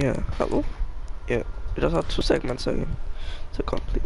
Yeah, hello? Yeah, we just have two segments again to complete.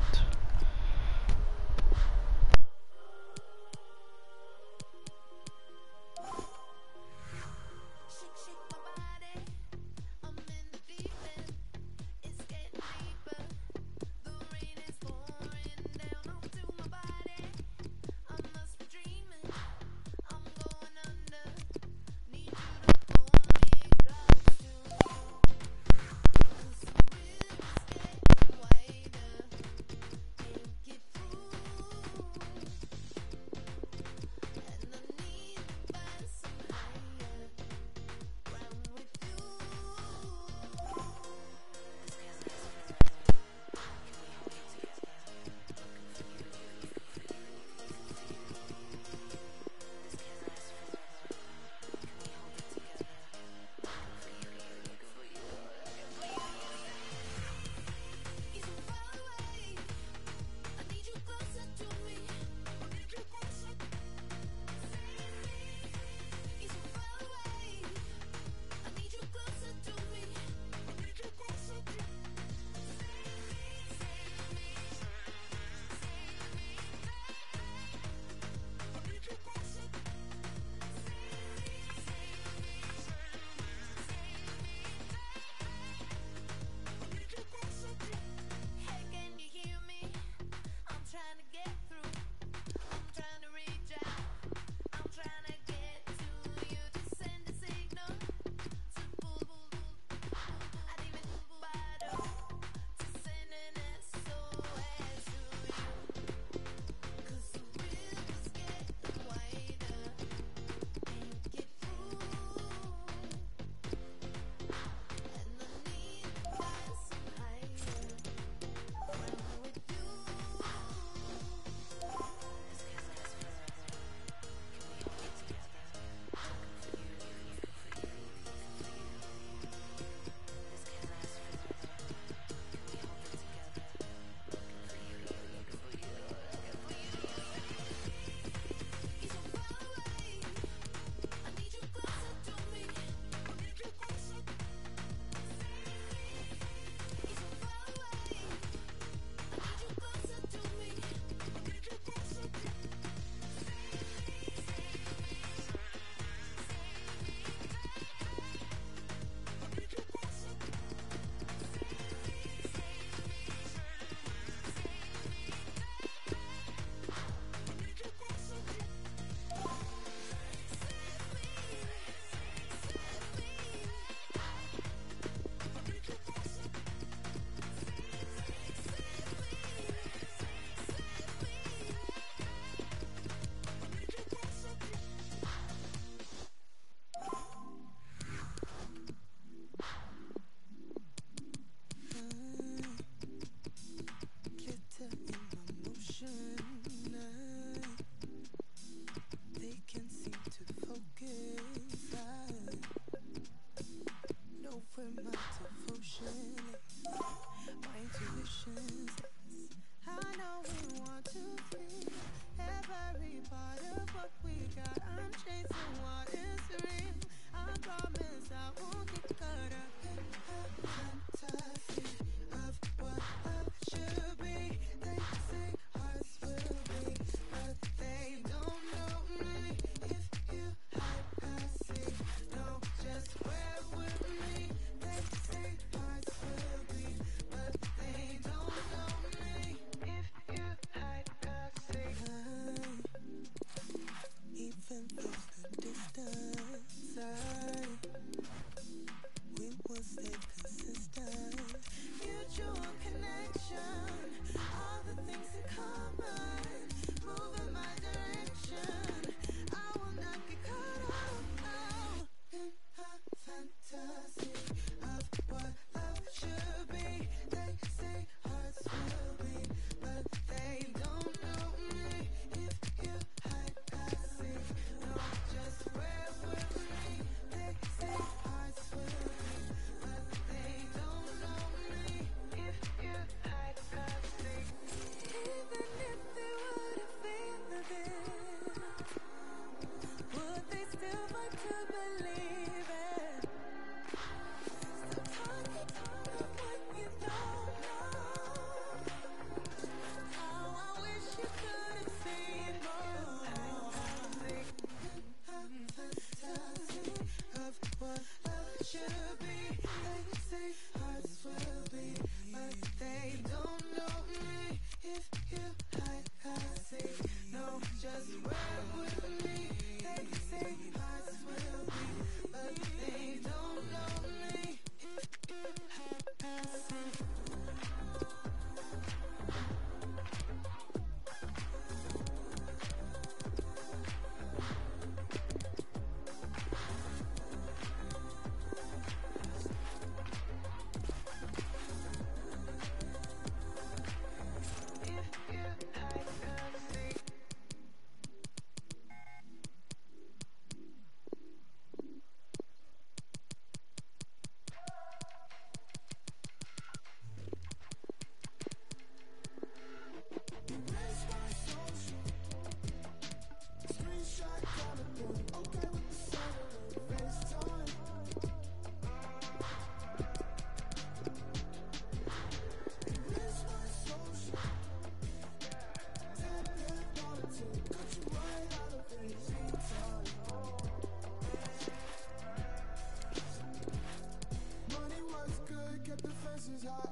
The fences high.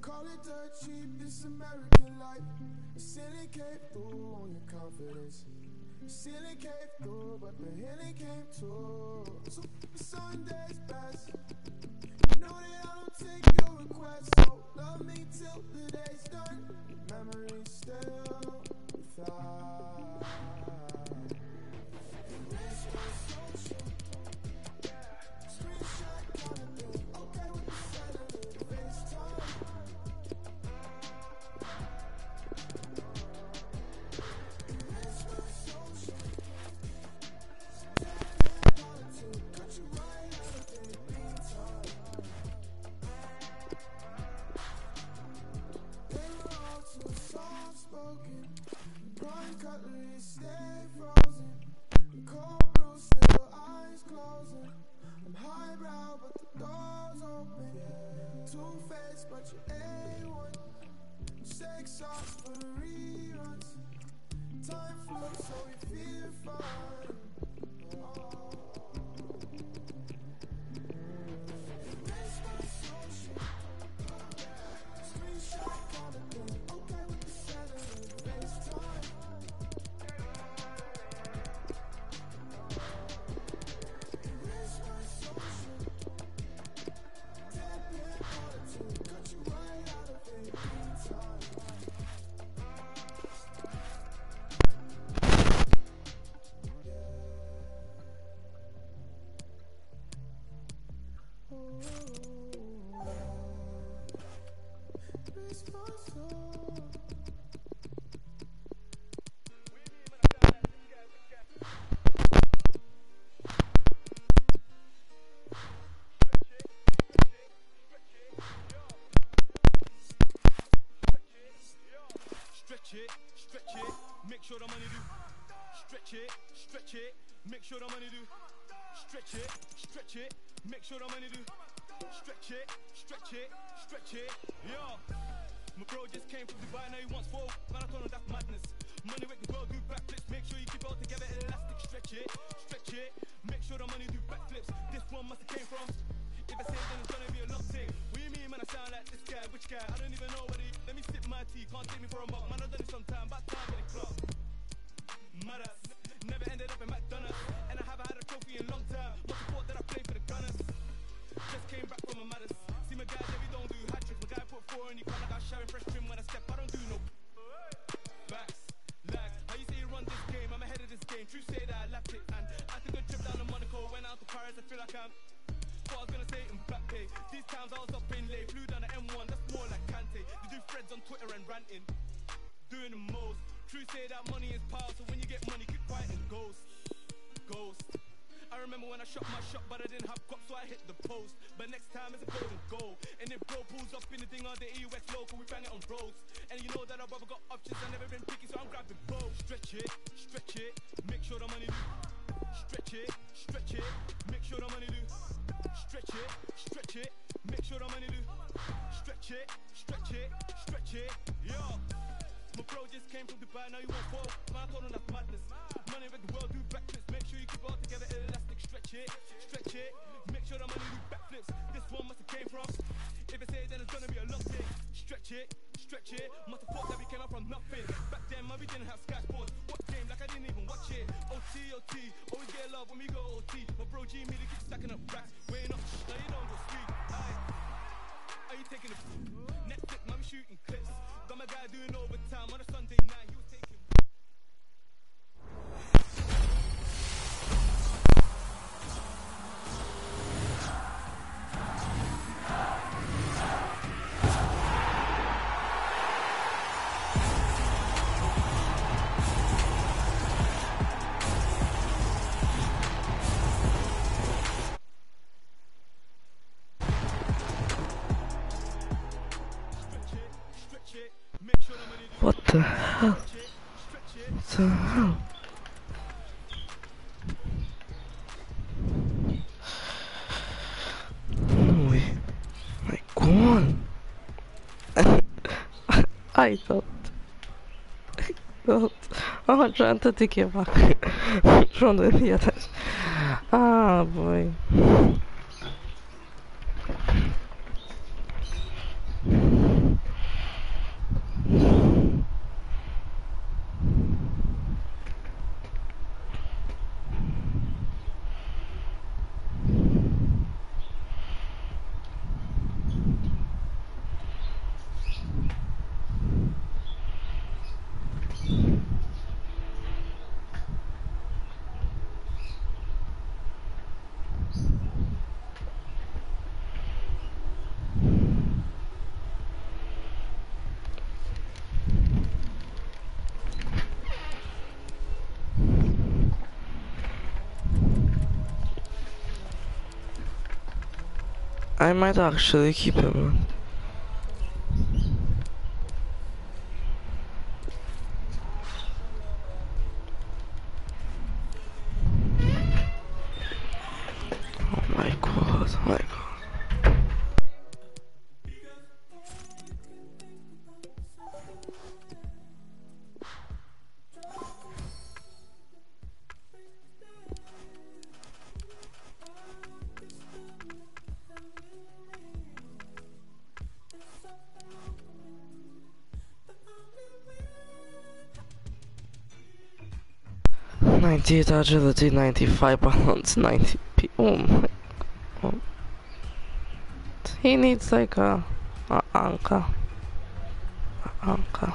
Call it dirt cheap, this American life. Ceiling came through on your confidence. Ceiling came through, but the healing came too. So Sunday's best. You know that I don't take your requests, so love me till the day's done. Memories still without. Time flows, so we feel fine. Sure the money do. Stretch it, stretch it, make sure the money do. Stretch it, stretch it, make sure the money do. Stretch it, stretch it, stretch it, yo. My bro just came from Dubai, now he wants four. Man, I told him that's madness. Money make the world do backflips. Make sure you keep it all together, elastic. Stretch it, stretch it. Make sure the money do backflips. This one must have came from. If I say it, then it's gonna be a long thing. What you mean, man? I sound like this guy. Which guy? I don't even know what he. Let me sip my tea. Can't take me for a mug. Man, I've done it sometime. About time in the club. Mad. Never ended up in McDonald's. And I haven't had a trophy in long time. What support that I play for the Gunners? Just came back from a maddest. See my guys, every don't do hat tricks. My guy put four and he come like I showering fresh trim when I step. I don't do no backs, lags. How you say you run this game? I'm ahead of this game. True say that I lapped it. And I took a trip down to Monaco. Went out to Paris. I feel like I'm. What I was gonna say in Mbappe. These times I was up in late. Flew down the M1. That's more like Kante. They do threads on Twitter and ranting. Doing the most. True say that money is power. So when you get money, keep and ghost. Ghost. I remember when I shot my shot, but I didn't have guap, so I hit the post. But next time it's a golden goal. And if bro pulls up in the thing on the EUX local, we bang it on roads. And you know that our brother got options, I never been picky, so I'm grabbing both. Stretch it, stretch it, make sure the money do. Stretch it, stretch it, make sure the money do. Stretch it, stretch it, make sure the money do. Stretch it, stretch it, stretch it, yo. My bro just came from Dubai, now you want four. Man, I told that madness. Money with the world, do backflips. Make sure you keep it all together, elastic, stretch it, stretch it. Make sure the money do backflips. This one must have came from. If it's here, then it's gonna be a lot thing. Stretch it, stretch it. Must have thought that we came up from nothing. Back then, man, we didn't have skateboards. What game? Like I didn't even watch it. OT, OT. Always get love when we go OT. My bro G, me to keep stacking up racks. Weighing up, now you don't go speed. Aye. Are you taking a Netflix? We shooting clips. Got my guy doing overtime on a Sunday night. Was taking. The hell? What the hell? Oj. My god. I thought. I thought. Oh, skönt tycker jag bara. Från det vet Ah boy. I might actually keep him. 98 agility, 95 balance, 90 p. Oh my. He needs like a, a anchor. Anchor.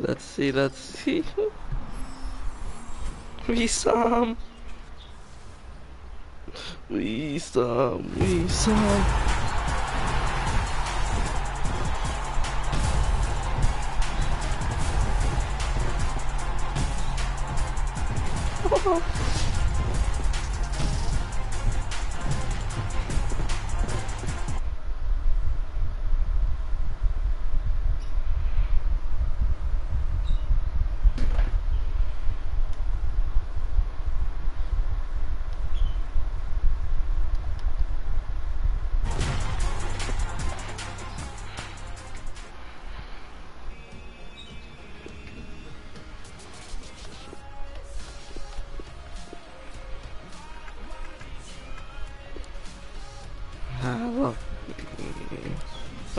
Let's see, let's see. we some. We Wissam, we I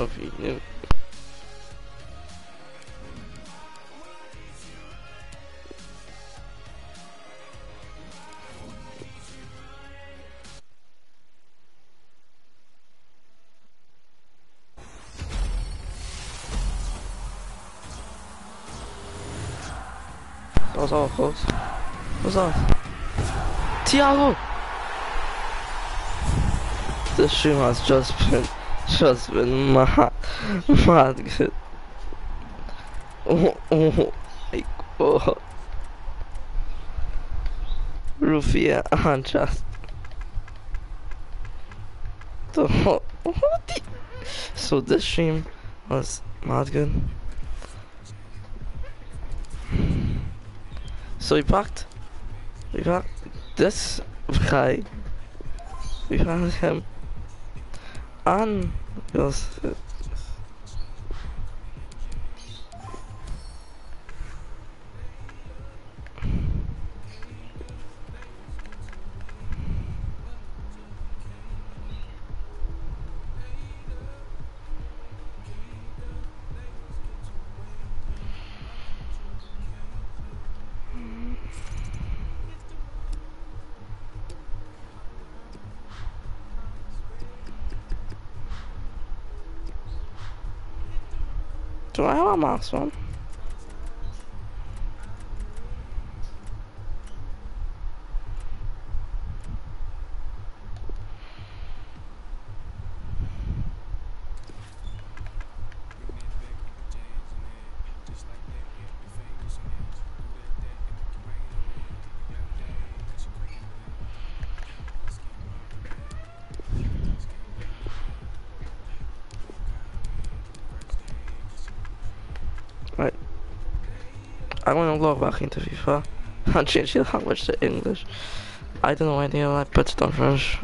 Love you. That was all close. What was that? Tiago! This has just been, just been mad, mad good. Oh, oh my god. Rufia and just. The whole? So this stream was mad good. So we packed, we packed this guy, we found him, and it do I have a mask on? Log back into FIFA and change the language to English. I don't know anything about it, but it's not French.